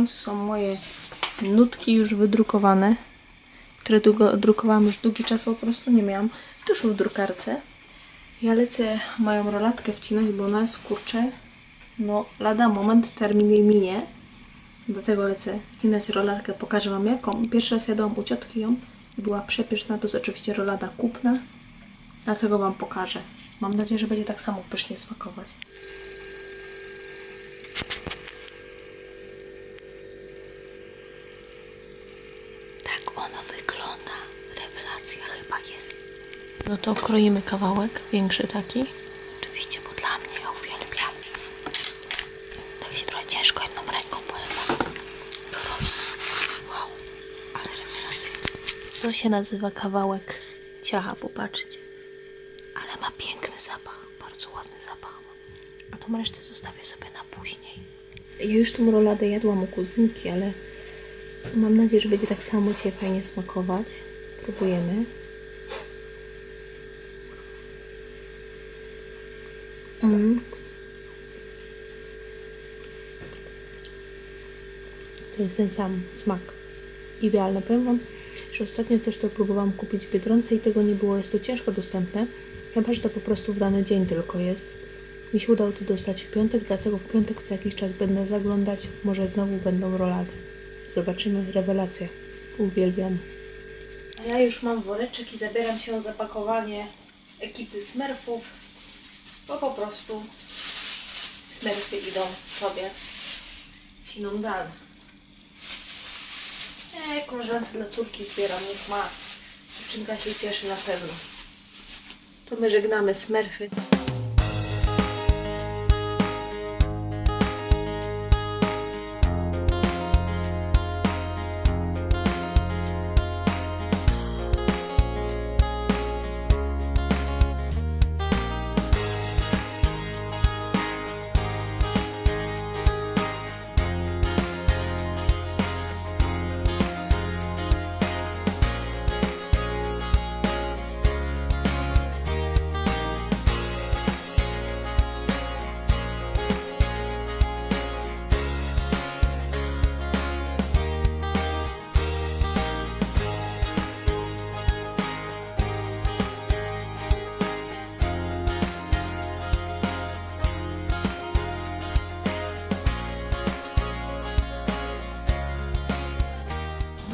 końcu są moje nutki już wydrukowane, które drukowałam już długi czas, po prostu nie miałam tuszu w drukarce. Ja lecę moją rolatkę wcinać, bo ona jest, kurczę, no lada moment, termin jej minie. Dlatego lecę wcinać rolatkę, pokażę Wam jaką. Pierwszy raz jadłam u ciotki ją i była przepyszna, to jest oczywiście rolada kupna. Dlatego Wam pokażę. Mam nadzieję, że będzie tak samo pysznie smakować. Tak ono wygląda. Rewelacja chyba jest. No to kroimy kawałek, większy taki. Oczywiście, bo dla mnie ja uwielbiam. Tak się trochę ciężko jedną ręką powiem. Wow, ale rewelacja. To się nazywa kawałek ciacha, popatrzcie. Ale ma piękny zapach, bardzo ładny zapach. A tą resztę Zostawię sobie na później. Ja już tą roladę jadłam u kuzynki, ale mam nadzieję, że będzie tak samo Cię fajnie smakować. Próbujemy. To jest ten sam smak. Idealny. Powiem Wam, że ostatnio też to próbowałam kupić w Biedronce i tego nie było. Jest to ciężko dostępne. Chyba, że to po prostu w dany dzień tylko jest. Mi się udało to dostać w piątek, dlatego w piątek co jakiś czas będę zaglądać. Może znowu będą rolady. Zobaczymy. Rewelacja. Uwielbiam. A ja już mam woreczek i zabieram się za pakowanie ekipy Smurfów, bo po prostu Smurfy idą sobie siną dan. Ej, koleżance dla córki zbieram, niech ma. Dziewczynka się cieszy na pewno. To my żegnamy Smurfy.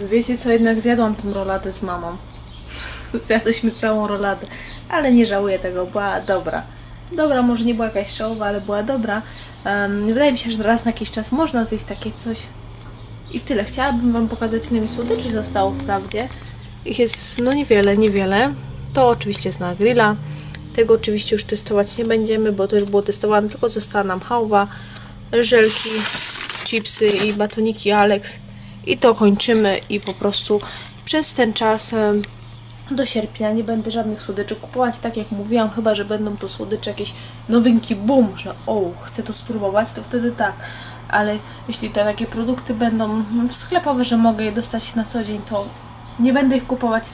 Wiecie co, jednak zjadłam tą roladę z mamą. Zjadłyśmy całą roladę, ale nie żałuję tego, była dobra. Dobra, może nie była jakaś showowa, ale była dobra. Em, wydaje mi się, że raz na jakiś czas można zjeść takie coś. I tyle. Chciałabym Wam pokazać, ile mi słodyczy zostało wprawdzie. Ich jest, no niewiele, niewiele. To oczywiście jest na grilla. Tego oczywiście już testować nie będziemy, bo to już było testowane, tylko została nam hałwa, żelki, chipsy i batoniki Alex. I to kończymy i po prostu przez ten czas do sierpnia nie będę żadnych słodyczy kupować, tak jak mówiłam, chyba, że będą to słodycze jakieś nowinki, boom, że o, chcę to spróbować, to wtedy tak. Ale jeśli te takie produkty będą sklepowe, że mogę je dostać na co dzień, to nie będę ich kupować.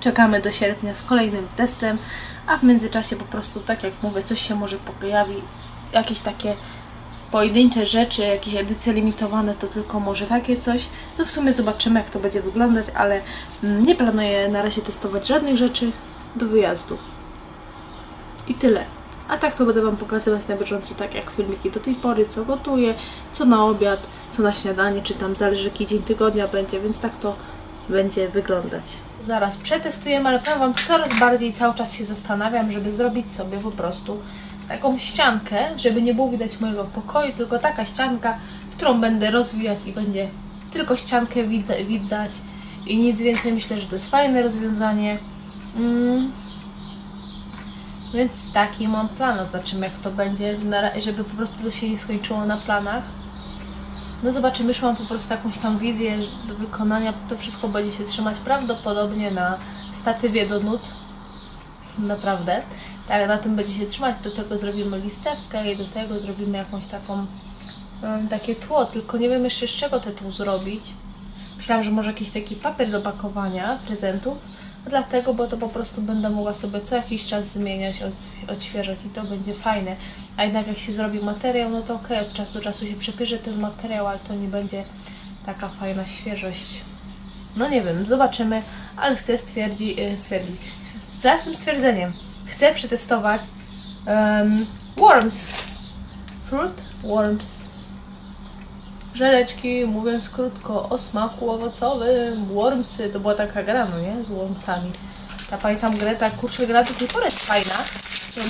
Czekamy do sierpnia z kolejnym testem, a w międzyczasie po prostu, tak jak mówię, coś się może pojawi, jakieś takie pojedyncze rzeczy, jakieś edycje limitowane, to tylko może takie coś. No w sumie zobaczymy, jak to będzie wyglądać, ale mm, nie planuję na razie testować żadnych rzeczy do wyjazdu. I tyle. A tak to będę Wam pokazywać na bieżąco, tak jak filmiki do tej pory, co gotuję, co na obiad, co na śniadanie, czy tam zależy jaki dzień tygodnia będzie, więc tak to będzie wyglądać. Zaraz przetestujemy, ale powiem Wam, coraz bardziej cały czas się zastanawiam, żeby zrobić sobie po prostu taką ściankę, żeby nie było widać mojego pokoju, tylko taka ścianka, którą będę rozwijać i będzie tylko ściankę wid- widać i nic więcej. Myślę, że to jest fajne rozwiązanie. Mm. Więc taki mam plan, zobaczymy jak to będzie, żeby po prostu to się nie skończyło na planach. No zobaczymy, już mam po prostu jakąś tam wizję do wykonania. To wszystko będzie się trzymać prawdopodobnie na statywie do nut. Naprawdę. Tak, na tym będzie się trzymać. Do tego zrobimy listewkę i do tego zrobimy jakąś taką em, takie tło, tylko nie wiem jeszcze z czego te tło zrobić. Myślałam, że może jakiś taki papier do pakowania prezentów, dlatego, bo to po prostu będę mogła sobie co jakiś czas zmieniać, odświe- odświeżać i to będzie fajne. A jednak jak się zrobi materiał, no to okej, od czasu do czasu się przepierze ten materiał, ale to nie będzie taka fajna świeżość. No nie wiem, zobaczymy, ale chcę stwierdzi, e, stwierdzić. Za tym stwierdzeniem chcę przetestować um, worms. Fruit worms. Żeleczki, mówiąc krótko, o smaku owocowym. Wormsy, to była taka gra, no nie? Z wormsami. Ta pamiętam grę, ta kurczę gra do tej pory jest fajna.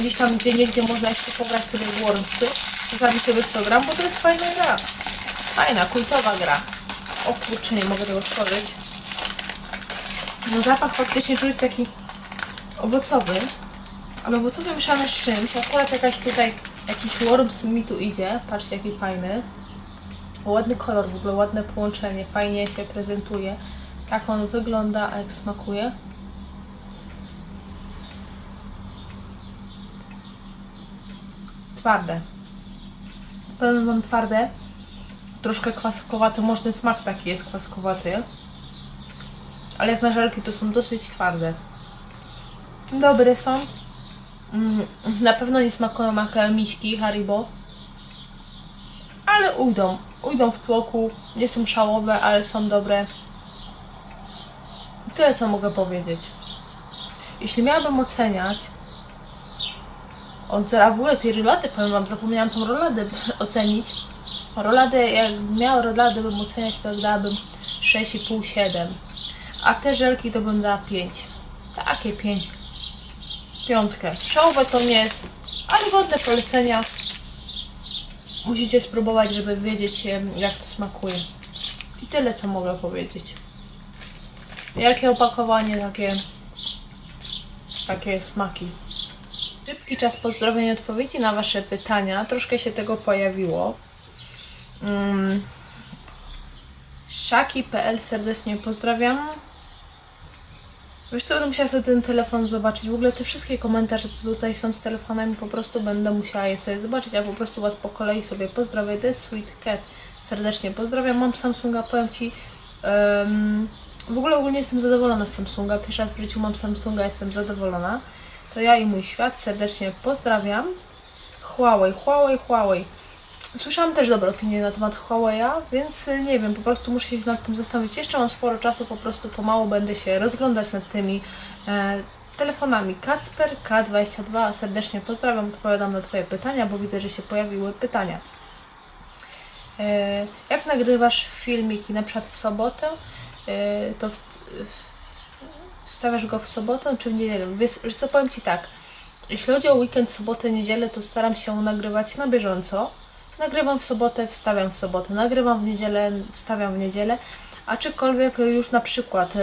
Gdzieś tam gdzie niegdzie można jeszcze pograć sobie wormsy. Czasami sobie w to gram, bo to jest fajna gra. Fajna, kultowa gra. O kurczę, nie mogę tego otworzyć. No zapach faktycznie czuć taki owocowy. Ale owocowy mieszany z czymś. Akurat jakaś tutaj, jakiś worms mi tu idzie. Patrzcie jaki fajny. Ładny kolor, w ogóle ładne połączenie, fajnie się prezentuje. Tak on wygląda, a jak smakuje. Twarde. Powiem wam twarde. Troszkę kwaskowaty, może smak taki jest kwaskowaty. Ale jak na żelki to są dosyć twarde. Dobre są. Mm, Na pewno nie smakują jak miśki Haribo. Ale ujdą. Ujdą w tłoku. Nie są szałowe, ale są dobre. Tyle co mogę powiedzieć. Jeśli miałabym oceniać od zera w ogóle tej rolady, powiem wam, zapomniałam tą roladę ocenić. Roladę, jak miała roladę bym oceniać, to dałabym 6,5-7. A te żelki to bym dała 5. Takie 5. Piątkę. Szałowe to nie jest, ale godne polecenia. Musicie spróbować, żeby wiedzieć jak to smakuje. I tyle co mogę powiedzieć. Jakie opakowanie, takie, takie smaki. Szybki czas pozdrowień i odpowiedzi na Wasze pytania. Troszkę się tego pojawiło. Mm. Szaki.pl serdecznie pozdrawiam. Wiesz co, będę musiała sobie ten telefon zobaczyć. W ogóle te wszystkie komentarze, co tutaj są z telefonami, po prostu będę musiała je sobie zobaczyć, a po prostu Was po kolei sobie pozdrowię. The Sweet Cat serdecznie pozdrawiam. Mam Samsunga, powiem Ci... em, w ogóle ogólnie jestem zadowolona z Samsunga. Pierwszy raz w życiu mam Samsunga, jestem zadowolona. To ja i mój świat serdecznie pozdrawiam. Huawei, Huawei, Huawei. Słyszałam też dobre opinie na temat Huawei'a, więc y, nie wiem, po prostu muszę się nad tym zastanowić. Jeszcze mam sporo czasu, po prostu pomału będę się rozglądać nad tymi e, telefonami. Kacper K22, serdecznie pozdrawiam, odpowiadam na Twoje pytania, bo widzę, że się pojawiły pytania. E, jak nagrywasz filmiki, na przykład w sobotę, e, to w, wstawiasz go w sobotę czy w niedzielę? Wiesz co, powiem Ci tak, jeśli chodzi o weekend, sobotę, niedzielę, to staram się nagrywać na bieżąco. Nagrywam w sobotę, wstawiam w sobotę, nagrywam w niedzielę, wstawiam w niedzielę. Aczkolwiek już na przykład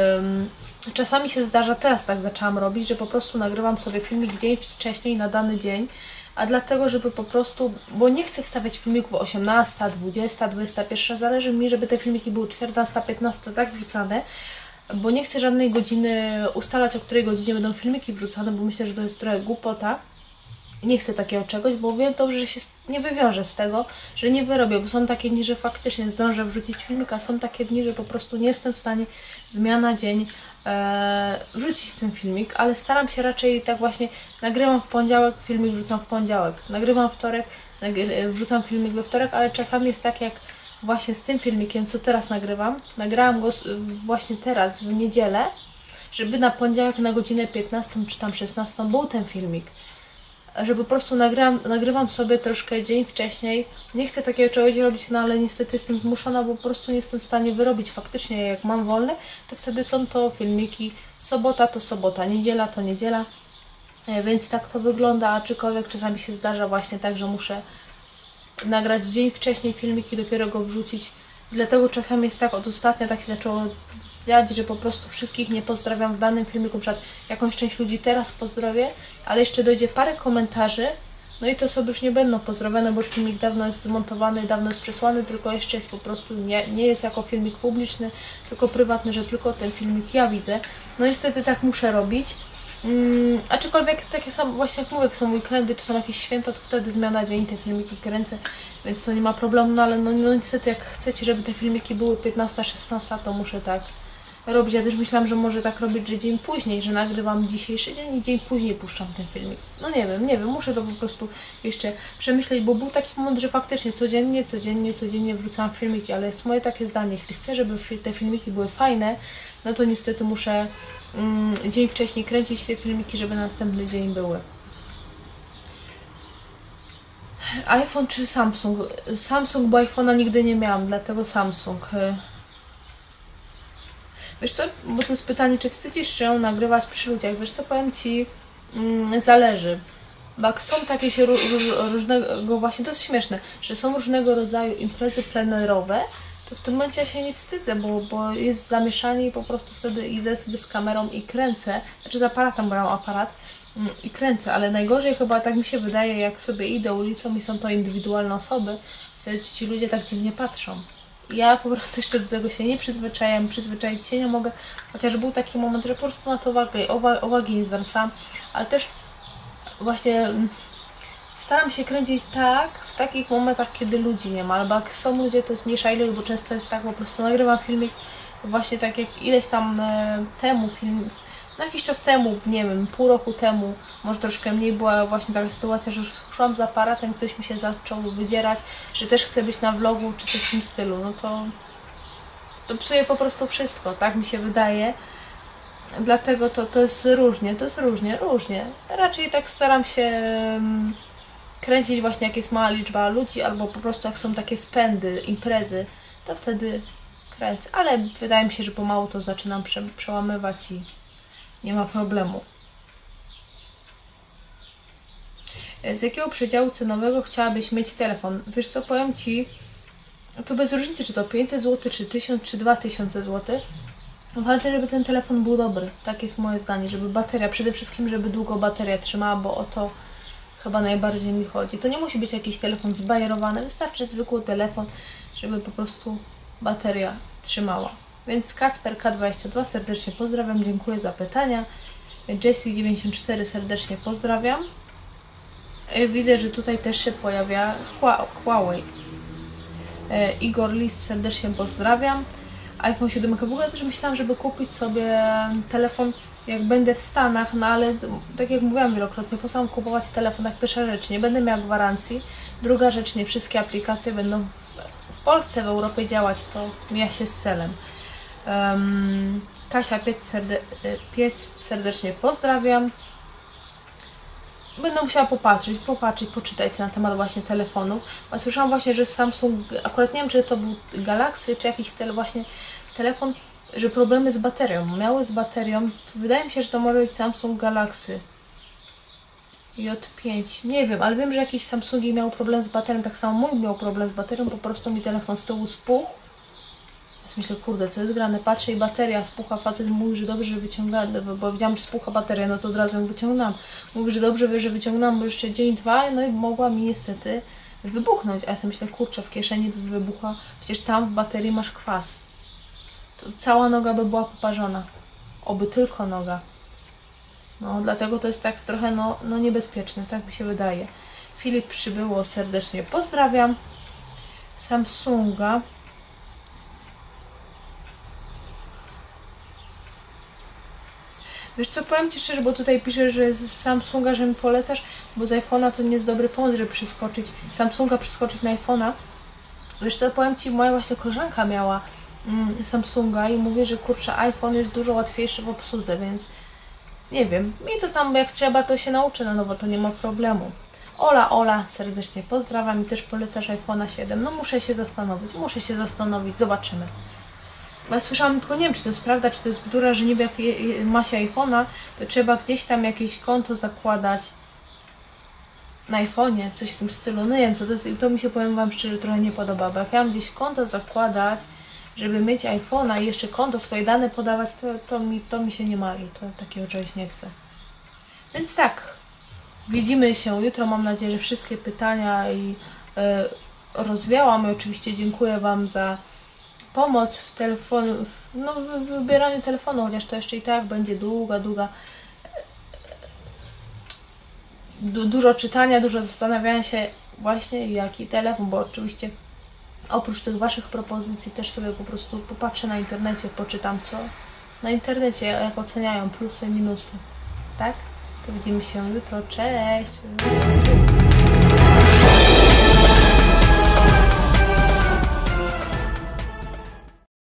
czasami się zdarza, teraz tak zaczęłam robić, że po prostu nagrywam sobie filmik dzień wcześniej na dany dzień, a dlatego, żeby po prostu, bo nie chcę wstawiać filmików o 18, 20, 21, zależy mi, żeby te filmiki były 14, 15, tak wrzucane, bo nie chcę żadnej godziny ustalać, o której godzinie będą filmiki wrzucane, bo myślę, że to jest trochę głupota. Nie chcę takiego czegoś, bo wiem dobrze, że się nie wywiążę z tego, że nie wyrobię, bo są takie dni, że faktycznie zdążę wrzucić filmik, a są takie dni, że po prostu nie jestem w stanie z dnia na dzień e, wrzucić ten filmik, ale staram się raczej tak właśnie, nagrywam w poniedziałek, filmik wrzucam w poniedziałek, nagrywam wtorek, nagry- wrzucam filmik we wtorek, ale czasami jest tak jak właśnie z tym filmikiem, co teraz nagrywam, nagrałam go właśnie teraz, w niedzielę, żeby na poniedziałek na godzinę 15 czy tam 16 był ten filmik że po prostu nagram, nagrywam sobie troszkę dzień wcześniej. Nie chcę takiego czegoś robić, no ale niestety jestem zmuszona, bo po prostu nie jestem w stanie wyrobić. Faktycznie jak mam wolne, to wtedy są to filmiki. Sobota to sobota, niedziela to niedziela. E, Więc tak to wygląda, aczkolwiek czasami się zdarza właśnie tak, że muszę nagrać dzień wcześniej filmik i dopiero go wrzucić. Dlatego czasami jest tak, od ostatnio tak się zaczęło że po prostu wszystkich nie pozdrawiam w danym filmiku, przykład jakąś część ludzi teraz pozdrowię, ale jeszcze dojdzie parę komentarzy, no i to sobie już nie będą pozdrowione, bo już filmik dawno jest zmontowany, dawno jest przesłany, tylko jeszcze jest po prostu, nie, nie jest jako filmik publiczny, tylko prywatny, że tylko ten filmik ja widzę. No niestety tak muszę robić. Mm, aczkolwiek takie samo, właśnie jak mówię, jak są weekendy, czy są jakieś święta, to wtedy zmiana dzień, te filmiki kręcę, więc to nie ma problemu, no ale no, no niestety jak chcecie, żeby te filmiki były 15-16, to muszę tak robić. Ja też myślałam, że może tak robić, że dzień później, że nagrywam dzisiejszy dzień i dzień później puszczam ten filmik. No nie wiem, nie wiem, muszę to po prostu jeszcze przemyśleć, bo był taki moment, że faktycznie codziennie, codziennie, codziennie wrzucałam filmiki, ale jest moje takie zdanie, jeśli chcę, żeby te filmiki były fajne, no to niestety muszę mm, dzień wcześniej kręcić te filmiki, żeby następny dzień były. iPhone czy Samsung? Samsung, bo iPhone'a nigdy nie miałam, dlatego Samsung. Wiesz co, bo to jest pytanie, czy wstydzisz się nagrywać przy ludziach? Wiesz co, powiem Ci, mm, zależy. Bo są takie się ró- ró- różnego, właśnie to jest śmieszne, że są różnego rodzaju imprezy plenerowe, to w tym momencie ja się nie wstydzę, bo, bo jest zamieszanie i po prostu wtedy idę sobie z kamerą i kręcę, znaczy z aparatem, bo mam aparat mm, i kręcę, ale najgorzej chyba tak mi się wydaje, jak sobie idę ulicą i są to indywidualne osoby, wtedy ci ludzie tak dziwnie patrzą. Ja po prostu jeszcze do tego się nie przyzwyczajam, przyzwyczaić się nie mogę, chociaż był taki moment, że po prostu na to uwagę, uwa- uwagi nie zwracam, ale też właśnie mm, staram się kręcić tak, w takich momentach, kiedy ludzi nie ma, albo jak są ludzie, to jest mniejsza ilość, bo często jest tak, po prostu nagrywam filmik właśnie tak jak ileś tam e, temu film, no jakiś czas temu, nie wiem, pół roku temu, może troszkę mniej, była właśnie taka sytuacja, że już szłam z aparatem, ktoś mi się zaczął wydzierać, że też chce być na vlogu, czy coś w tym stylu, no to to psuje po prostu wszystko, tak mi się wydaje. Dlatego to, to jest różnie, to jest różnie, różnie. Raczej tak staram się mm, kręcić właśnie jak jest mała liczba ludzi, albo po prostu jak są takie spędy, imprezy, to wtedy kręcę. Ale wydaje mi się, że pomału to zaczynam prze, przełamywać i nie ma problemu. Z jakiego przedziału cenowego chciałabyś mieć telefon? Wiesz co, powiem Ci, to bez różnicy, czy to 500 zł, czy 1000, czy 2000 zł. Ważne, żeby ten telefon był dobry. Tak jest moje zdanie, żeby bateria, przede wszystkim, żeby długo bateria trzymała, bo o to chyba najbardziej mi chodzi. To nie musi być jakiś telefon zbajerowany, wystarczy zwykły telefon, żeby po prostu bateria trzymała. Więc Kacper K22 serdecznie pozdrawiam, dziękuję za pytania. Jessie94 serdecznie pozdrawiam. E, Widzę, że tutaj też się pojawia Hua- Huawei. E, Igor List serdecznie pozdrawiam. iPhone 7. W ogóle też myślałam, żeby kupić sobie telefon jak będę w Stanach, no ale tak jak mówiłam wielokrotnie, po co kupować telefon jak pierwsza rzecz, nie będę miała gwarancji. Druga rzecz, nie wszystkie aplikacje będą w, w Polsce, w Europie działać, to mija się z celem. Um, Kasia Piec, serde, e, Piec serdecznie pozdrawiam. Będę musiała popatrzeć, popatrzeć, poczytać na temat właśnie telefonów. Bo słyszałam właśnie, że Samsung, akurat nie wiem, czy to był Galaxy, czy jakiś tele, właśnie telefon, że problemy z baterią. Miały z baterią, wydaje mi się, że to może być Samsung Galaxy. J5, nie wiem, ale wiem, że jakieś Samsungi miały problem z baterią, tak samo mój miał problem z baterią, po prostu mi telefon z tyłu spuchł. Więc myślę, kurde, co jest grane? Patrzę i bateria spucha, facet mówi, że dobrze, że wyciągałem, bo widziałam, że spucha bateria, no to od razu ją wyciągnęłam. Mówi, że dobrze, że wyciągnęłam, bo jeszcze dzień, dwa, no i mogła mi niestety wybuchnąć. A ja sobie myślę, kurczę, w kieszeni wybucha, przecież tam w baterii masz kwas. To cała noga by była poparzona. Oby tylko noga. No, dlatego to jest tak trochę no, no niebezpieczne, tak mi się wydaje. Filip przybyło, serdecznie pozdrawiam. Samsunga. Wiesz co, powiem Ci szczerze, bo tutaj pisze, że z Samsunga, że mi polecasz, bo z iPhone'a to nie jest dobry pomysł, żeby przeskoczyć, Samsunga przeskoczyć na iPhone'a. Wiesz co, powiem Ci, moja właśnie koleżanka miała mm, Samsunga i mówi, że kurczę, iPhone jest dużo łatwiejszy w obsłudze, więc nie wiem, mi to tam jak trzeba, to się nauczę na nowo, to nie ma problemu. Ola, Ola, serdecznie pozdrawiam i też polecasz iPhone'a 7. No muszę się zastanowić, muszę się zastanowić, zobaczymy. Ja słyszałam, tylko nie wiem, czy to jest prawda, czy to jest bzdura, że niby jak je- je- ma się iPhone'a, to trzeba gdzieś tam jakieś konto zakładać na iPhone'ie, coś w tym stylu. No nie wiem, co to jest to mi się, powiem Wam szczerze, trochę nie podoba, bo jak ja mam gdzieś konto zakładać, żeby mieć iPhone'a i jeszcze konto, swoje dane podawać, to, to, mi, to mi się nie marzy, to takiego czegoś nie chcę. Więc tak, widzimy się jutro, mam nadzieję, że wszystkie pytania i e, rozwiałam i oczywiście dziękuję Wam za pomoc w telefonu, w, no w wybieraniu telefonu, chociaż to jeszcze i tak będzie długa, długa du, dużo czytania, dużo zastanawiania się właśnie jaki telefon, bo oczywiście oprócz tych Waszych propozycji też sobie po prostu popatrzę na internecie, poczytam co, na internecie, jak oceniają plusy minusy. Tak? To widzimy się jutro. Cześć!